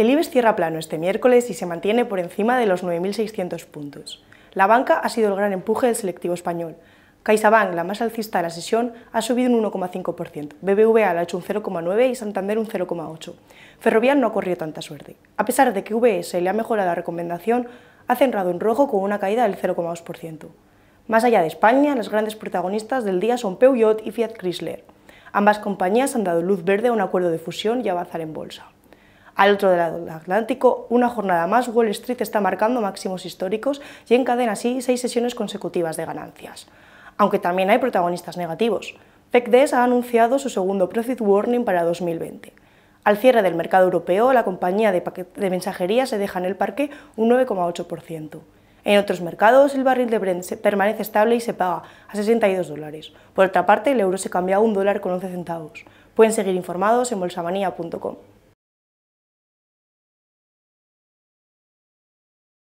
El IBEX cierra plano este miércoles y se mantiene por encima de los 9.600 puntos. La banca ha sido el gran empuje del selectivo español. CaixaBank, la más alcista de la sesión, ha subido un 1,5%, BBVA ha hecho un 0,9% y Santander un 0,8%. Ferrovial no ha corrido tanta suerte. A pesar de que VS le ha mejorado la recomendación, ha cerrado en rojo con una caída del 0,2%. Más allá de España, las grandes protagonistas del día son Peugeot y Fiat Chrysler. Ambas compañías han dado luz verde a un acuerdo de fusión y avanzar en bolsa. Al otro lado del Atlántico, una jornada más, Wall Street está marcando máximos históricos y encadena así seis sesiones consecutivas de ganancias. Aunque también hay protagonistas negativos. FECDES ha anunciado su segundo Profit Warning para 2020. Al cierre del mercado europeo, la compañía de, de mensajería se deja en el parque un 9,8%. En otros mercados, el barril de Brent permanece estable y se paga a 62 dólares. Por otra parte, el euro se cambia a un dólar con 11 centavos. Pueden seguir informados en bolsamanía.com.